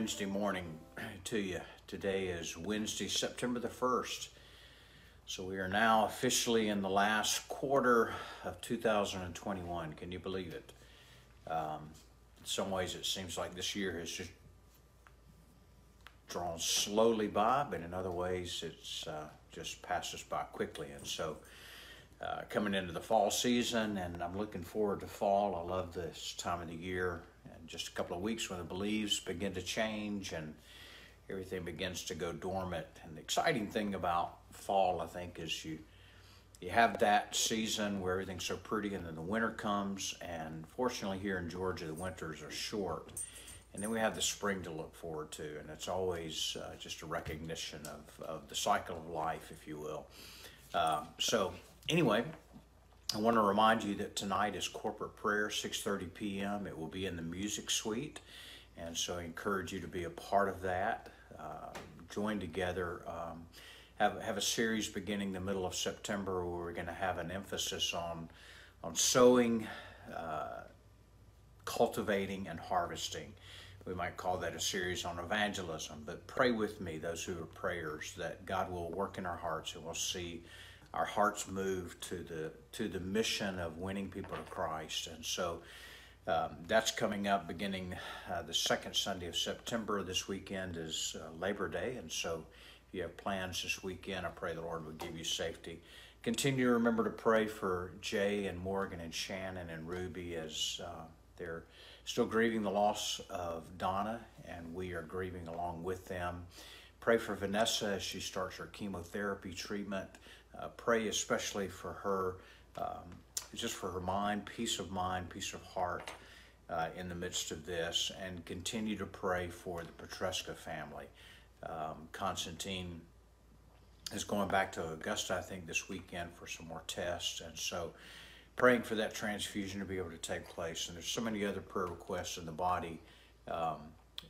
Wednesday morning to you. Today is Wednesday, September the 1st. So we are now officially in the last quarter of 2021. Can you believe it? Um, in some ways, it seems like this year has just drawn slowly by, but in other ways, it's uh, just passed us by quickly. And so, uh, coming into the fall season, and I'm looking forward to fall. I love this time of the year and just a couple of weeks when the beliefs begin to change and everything begins to go dormant. And the exciting thing about fall, I think, is you you have that season where everything's so pretty, and then the winter comes. And fortunately, here in Georgia, the winters are short. And then we have the spring to look forward to, and it's always uh, just a recognition of, of the cycle of life, if you will. Uh, so, anyway, I want to remind you that tonight is corporate prayer, 6:30 p.m. It will be in the music suite, and so I encourage you to be a part of that. Uh, join together. Um, have have a series beginning the middle of September where we're going to have an emphasis on on sowing, uh, cultivating, and harvesting. We might call that a series on evangelism. But pray with me, those who are prayers, that God will work in our hearts and we'll see our hearts move to the to the mission of winning people to Christ. And so um, that's coming up beginning uh, the second Sunday of September. This weekend is uh, Labor Day, and so if you have plans this weekend, I pray the Lord will give you safety. Continue to remember to pray for Jay and Morgan and Shannon and Ruby as uh, they're still grieving the loss of Donna, and we are grieving along with them. Pray for Vanessa as she starts her chemotherapy treatment. Uh, pray especially for her, um, just for her mind, peace of mind, peace of heart uh, in the midst of this, and continue to pray for the Petruska family. Um, Constantine is going back to Augusta, I think, this weekend for some more tests, and so praying for that transfusion to be able to take place. And there's so many other prayer requests in the body. Um,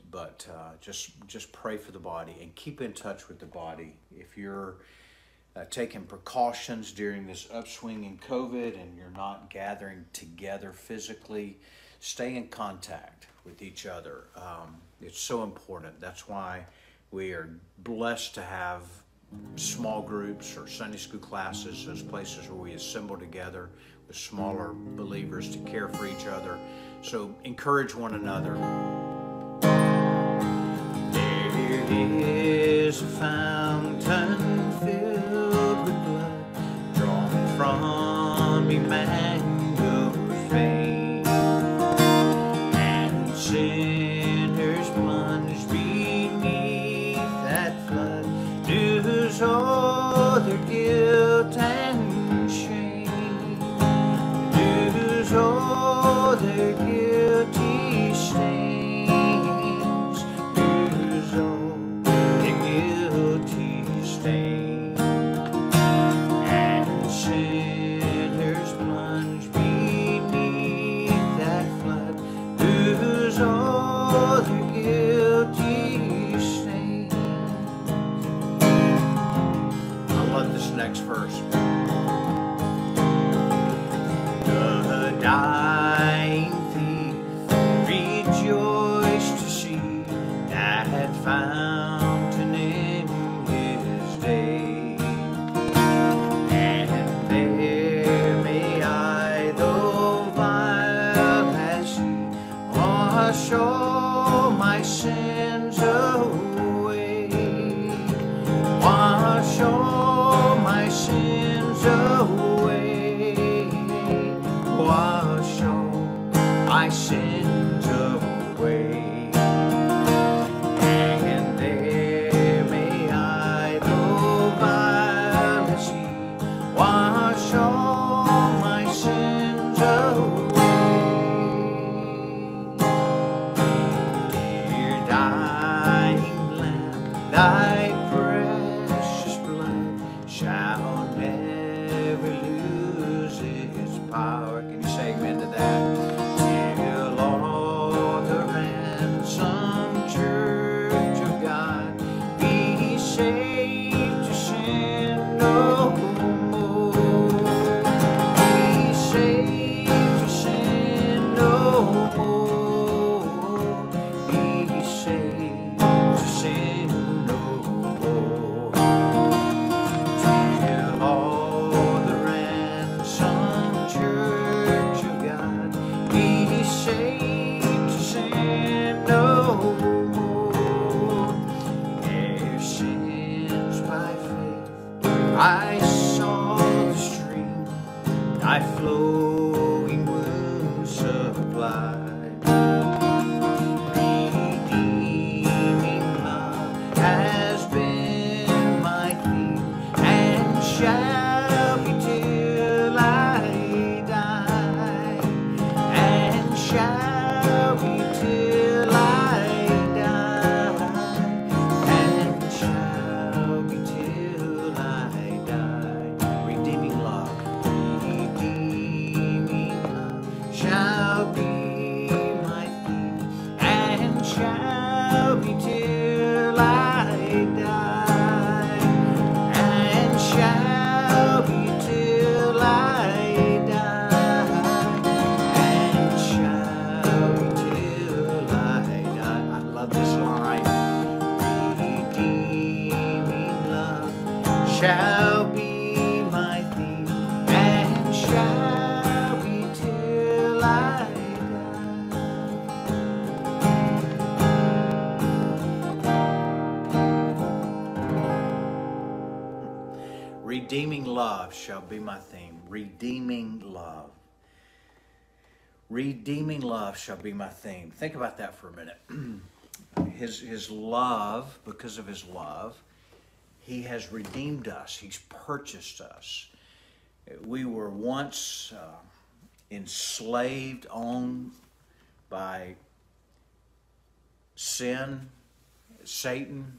but uh, just just pray for the body and keep in touch with the body. If you're uh, taking precautions during this upswing in COVID and you're not gathering together physically, stay in contact with each other. Um, it's so important. That's why we are blessed to have small groups or Sunday school classes, those places where we assemble together with smaller believers to care for each other. So encourage one another. There is a fountain now. Redeeming love shall be my theme. Redeeming love. Redeeming love shall be my theme. Think about that for a minute. his, his love, because of his love, he has redeemed us, he's purchased us. We were once uh, enslaved, owned by sin, Satan,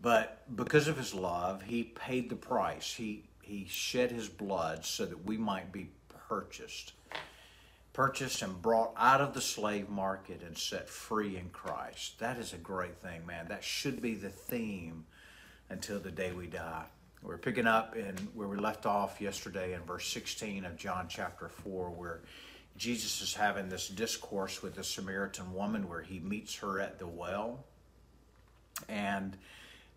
but because of his love, he paid the price. He he shed his blood so that we might be purchased. Purchased and brought out of the slave market and set free in Christ. That is a great thing, man. That should be the theme until the day we die. We're picking up in where we left off yesterday in verse 16 of John chapter 4, where Jesus is having this discourse with the Samaritan woman where he meets her at the well. And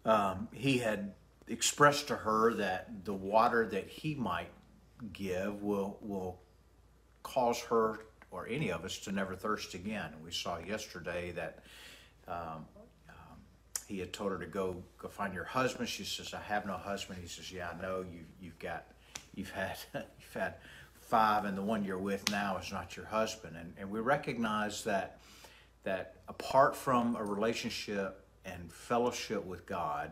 um, he had expressed to her that the water that he might give will will cause her or any of us to never thirst again. We saw yesterday that um, um, he had told her to go go find your husband. She says, "I have no husband." He says, "Yeah, I know you you've got you've had you've had five, and the one you're with now is not your husband." And and we recognize that that apart from a relationship and fellowship with God,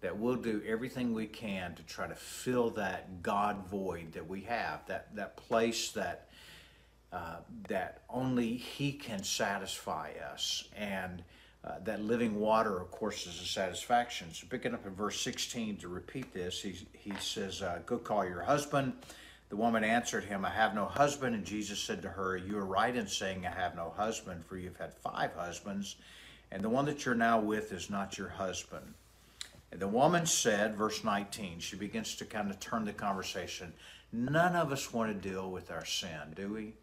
that we'll do everything we can to try to fill that God void that we have, that that place that uh, that only He can satisfy us, and uh, that living water, of course, is a satisfaction. So, picking up in verse 16 to repeat this, he he says, uh, "Go call your husband." The woman answered him, I have no husband. And Jesus said to her, You are right in saying, I have no husband, for you've had five husbands, and the one that you're now with is not your husband. And the woman said, verse 19, she begins to kind of turn the conversation. None of us want to deal with our sin, do we?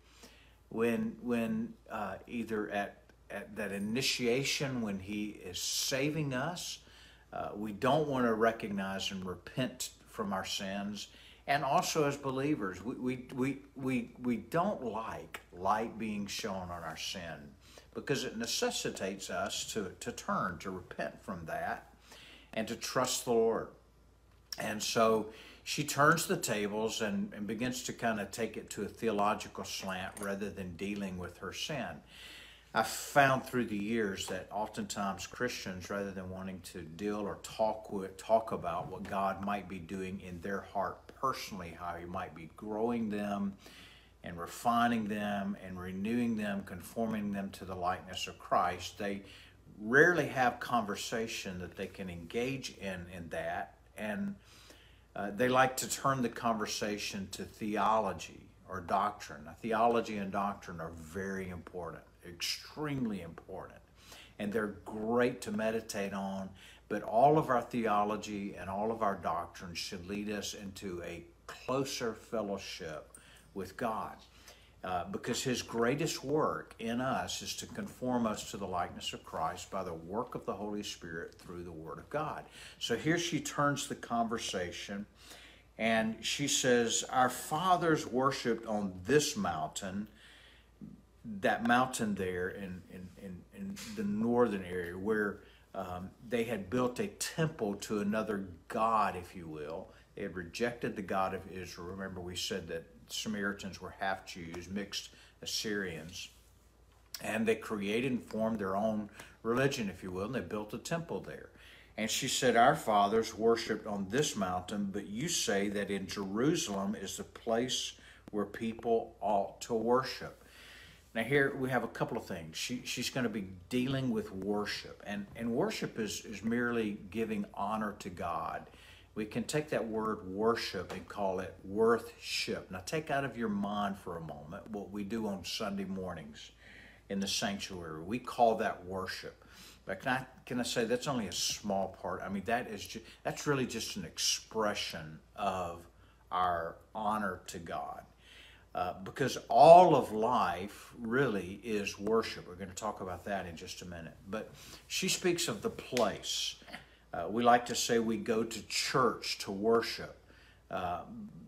When, when uh, either at, at that initiation, when He is saving us, uh, we don't want to recognize and repent from our sins. And also as believers, we, we, we, we, we don't like light being shown on our sin because it necessitates us to, to turn, to repent from that, and to trust the Lord. And so she turns the tables and, and begins to kind of take it to a theological slant rather than dealing with her sin. I've found through the years that oftentimes Christians, rather than wanting to deal or talk with, talk about what God might be doing in their heart personally, how He might be growing them and refining them and renewing them, conforming them to the likeness of Christ, they rarely have conversation that they can engage in in that, and uh, they like to turn the conversation to theology or doctrine. Now, theology and doctrine are very important extremely important and they're great to meditate on but all of our theology and all of our doctrine should lead us into a closer fellowship with god uh, because his greatest work in us is to conform us to the likeness of christ by the work of the holy spirit through the word of god so here she turns the conversation and she says our fathers worshiped on this mountain that mountain there in, in, in, in the northern area where Um, they had built a temple to another god, if you will. They had rejected the God of Israel. Remember, we said that Samaritans were half Jews, mixed Assyrians. And they created and formed their own religion, if you will, and they built a temple there. And she said, Our fathers worshipped on this mountain, but you say that in Jerusalem is the place where people ought to worship. Now, here we have a couple of things. She, she's going to be dealing with worship, and, and worship is, is merely giving honor to God. We can take that word worship and call it worthship. Now, take out of your mind for a moment what we do on Sunday mornings in the sanctuary. We call that worship. But can I, can I say that's only a small part? I mean, that is just, that's really just an expression of our honor to God. Uh, because all of life really is worship. We're going to talk about that in just a minute. But she speaks of the place. Uh, we like to say we go to church to worship, uh,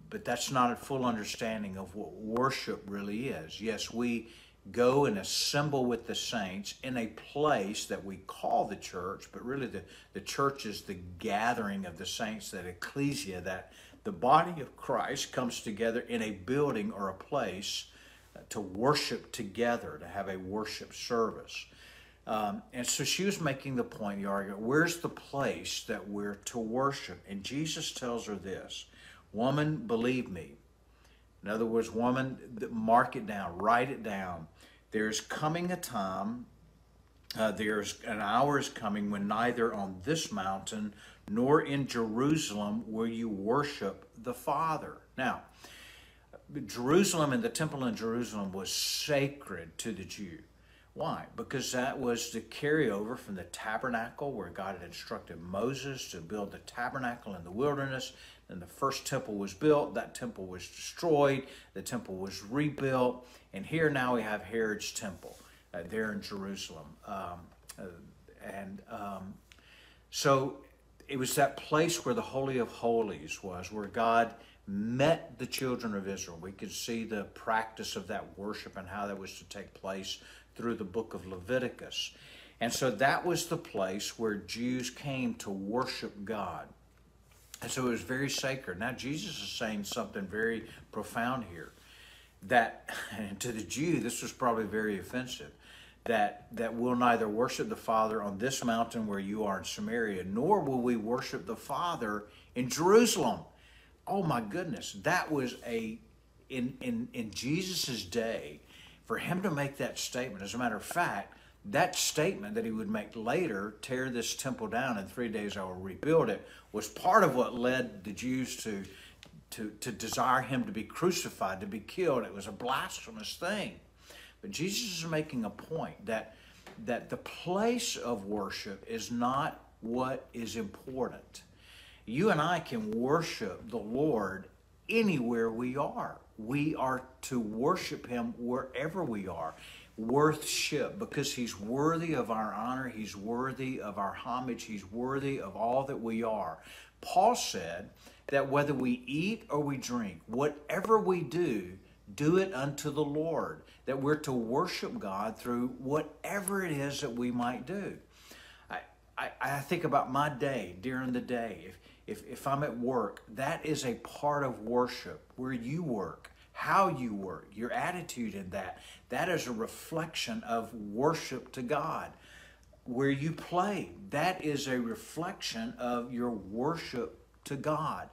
but that's not a full understanding of what worship really is. Yes, we go and assemble with the saints in a place that we call the church, but really the, the church is the gathering of the saints, that ecclesia, that the body of Christ comes together in a building or a place to worship together, to have a worship service. Um, and so she was making the point, the argument, where's the place that we're to worship? And Jesus tells her this Woman, believe me. In other words, woman, mark it down, write it down. There's coming a time, uh, there's an hour is coming when neither on this mountain nor in Jerusalem will you worship the Father. Now, Jerusalem and the temple in Jerusalem was sacred to the Jew. Why? Because that was the carryover from the tabernacle where God had instructed Moses to build the tabernacle in the wilderness. Then the first temple was built, that temple was destroyed, the temple was rebuilt, and here now we have Herod's temple uh, there in Jerusalem. Um, uh, and um, so it was that place where the Holy of Holies was, where God met the children of Israel. We could see the practice of that worship and how that was to take place through the book of Leviticus. And so that was the place where Jews came to worship God. And so it was very sacred. Now, Jesus is saying something very profound here that to the Jew, this was probably very offensive. That, that we'll neither worship the Father on this mountain where you are in Samaria, nor will we worship the Father in Jerusalem. Oh my goodness, that was a in in in Jesus's day for him to make that statement, as a matter of fact, that statement that he would make later, tear this temple down in three days I will rebuild it, was part of what led the Jews to, to, to desire him to be crucified, to be killed. It was a blasphemous thing. But Jesus is making a point that, that the place of worship is not what is important. You and I can worship the Lord anywhere we are we are to worship him wherever we are. Worthship, because he's worthy of our honor, he's worthy of our homage, he's worthy of all that we are. Paul said that whether we eat or we drink, whatever we do, do it unto the Lord. That we're to worship God through whatever it is that we might do. I, I, think about my day during the day. If, if, if I'm at work, that is a part of worship where you work, how you work, your attitude in that. That is a reflection of worship to God. Where you play, that is a reflection of your worship to God.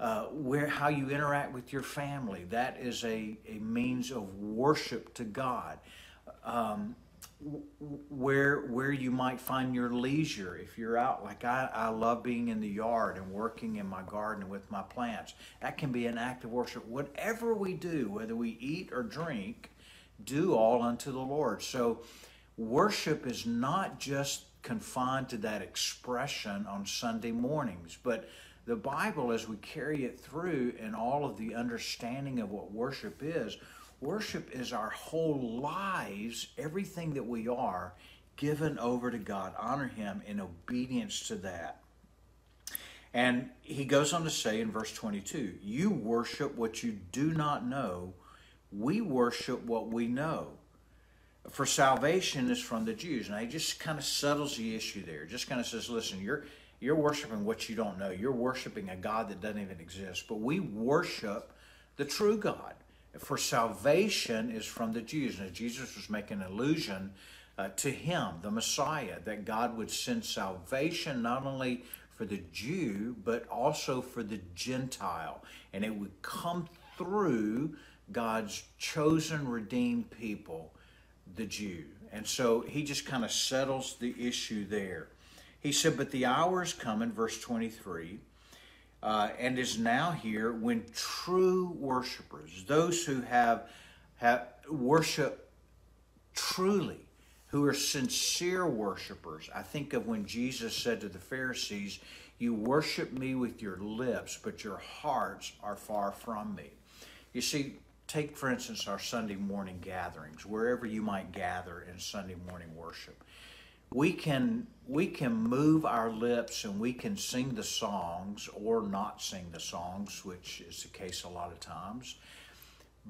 Uh, where how you interact with your family, that is a, a means of worship to God. Um, where where you might find your leisure if you're out. Like I, I love being in the yard and working in my garden with my plants. That can be an act of worship. Whatever we do whether we eat or drink do all unto the lord. So worship is not just confined to that expression on sunday mornings but the bible as we carry it through and all of the understanding of what worship is Worship is our whole lives, everything that we are, given over to God. Honor Him in obedience to that. And he goes on to say in verse 22 You worship what you do not know, we worship what we know. for salvation is from the Jews. And he just kind of settles the issue there. Just kind of says, listen, you're you're worshiping what you don't know. You're worshiping a God that doesn't even exist. But we worship the true God. For salvation is from the Jews. And Jesus was making an allusion uh, to him, the Messiah, that God would send salvation not only for the Jew, but also for the Gentile. And it would come through God's chosen, redeemed people, the Jew. And so he just kind of settles the issue there. He said, But the hour is coming, verse 23, uh, and is now here when true worshipers, those who have, have worship truly, who are sincere worshipers. I think of when Jesus said to the Pharisees, You worship me with your lips, but your hearts are far from me. You see, take for instance our Sunday morning gatherings, wherever you might gather in Sunday morning worship we can we can move our lips and we can sing the songs or not sing the songs which is the case a lot of times.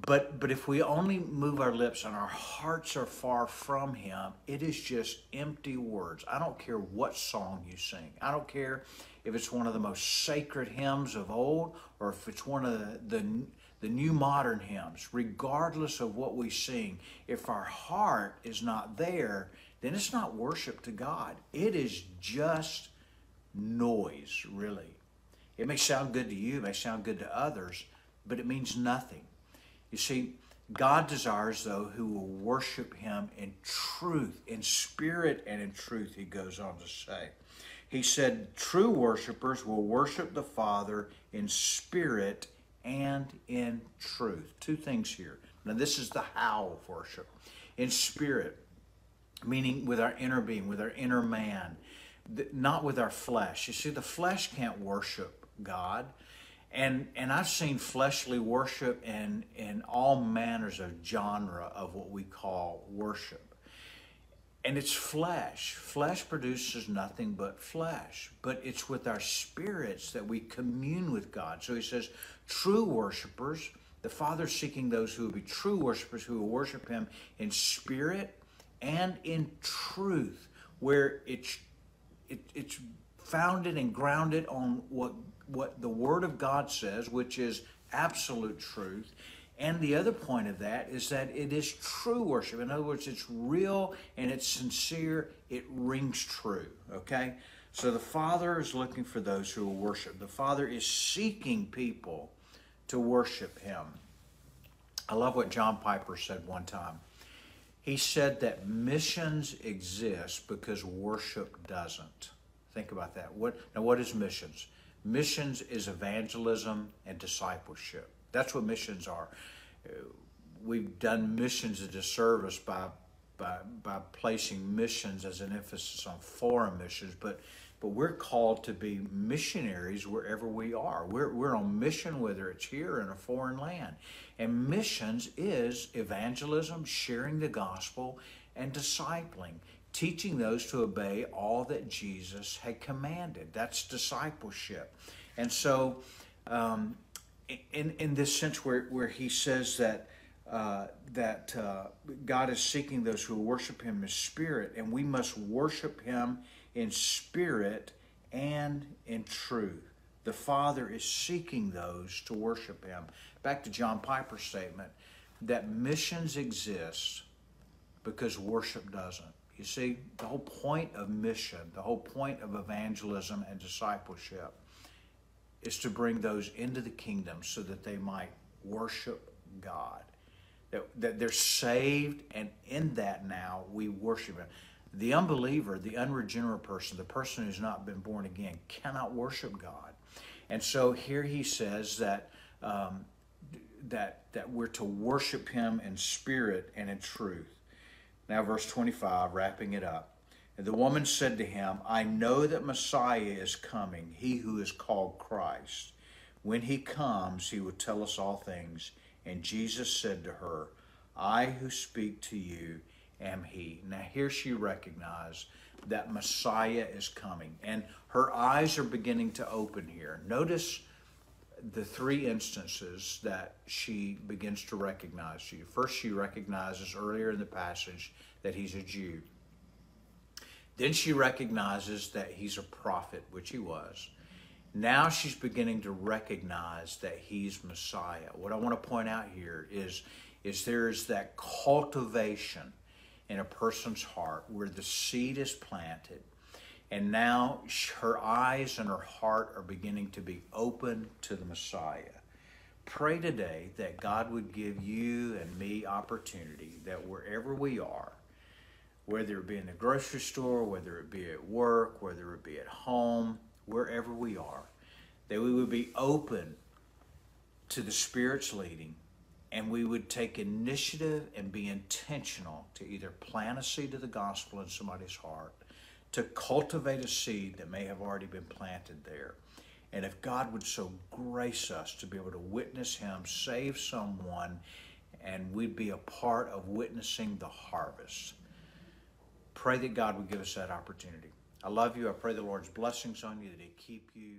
But but if we only move our lips and our hearts are far from him it is just empty words. I don't care what song you sing. I don't care if it's one of the most sacred hymns of old or if it's one of the, the the new modern hymns. Regardless of what we sing if our heart is not there then it's not worship to God. It is just noise, really. It may sound good to you, it may sound good to others, but it means nothing. You see, God desires, though, who will worship him in truth, in spirit and in truth, he goes on to say. He said, True worshipers will worship the Father in spirit and in truth. Two things here. Now, this is the how of worship. In spirit, meaning with our inner being, with our inner man, not with our flesh. You see, the flesh can't worship God. And, and I've seen fleshly worship in, in all manners of genre of what we call worship. And it's flesh. Flesh produces nothing but flesh. But it's with our spirits that we commune with God. So he says, true worshipers, the Father seeking those who will be true worshipers, who will worship him in spirit and in truth, where it's it, it's founded and grounded on what what the Word of God says, which is absolute truth. And the other point of that is that it is true worship. In other words, it's real and it's sincere. It rings true. Okay? So the Father is looking for those who will worship. The Father is seeking people to worship Him. I love what John Piper said one time. He said that missions exist because worship doesn't. Think about that. What now what is missions? Missions is evangelism and discipleship. That's what missions are. We've done missions a service by by by placing missions as an emphasis on foreign missions, but but we're called to be missionaries wherever we are. We're, we're on mission, whether it's here in a foreign land. And missions is evangelism, sharing the gospel, and discipling, teaching those to obey all that Jesus had commanded. That's discipleship. And so, um, in, in this sense, where, where he says that. Uh, that uh, God is seeking those who worship Him in spirit, and we must worship Him in spirit and in truth. The Father is seeking those to worship Him. Back to John Piper's statement that missions exist because worship doesn't. You see, the whole point of mission, the whole point of evangelism and discipleship is to bring those into the kingdom so that they might worship God. That, that they're saved, and in that now we worship Him. The unbeliever, the unregenerate person, the person who's not been born again, cannot worship God. And so here he says that um, that that we're to worship Him in spirit and in truth. Now, verse 25, wrapping it up. And the woman said to him, I know that Messiah is coming, he who is called Christ. When he comes, he will tell us all things. And Jesus said to her, I who speak to you am he. Now, here she recognized that Messiah is coming, and her eyes are beginning to open here. Notice the three instances that she begins to recognize you. First, she recognizes earlier in the passage that he's a Jew. Then she recognizes that he's a prophet, which he was. Now she's beginning to recognize that he's Messiah. What I want to point out here is, is there is that cultivation in a person's heart where the seed is planted and now her eyes and her heart are beginning to be open to the Messiah. Pray today that God would give you and me opportunity that wherever we are, whether it be in the grocery store, whether it be at work, whether it be at home, wherever we are, that we would be open to the Spirit's leading and we would take initiative and be intentional to either plant a seed of the gospel in somebody's heart to cultivate a seed that may have already been planted there. And if God would so grace us to be able to witness Him, save someone, and we'd be a part of witnessing the harvest. Pray that God would give us that opportunity. I love you. I pray the Lord's blessings on you, that He keep you.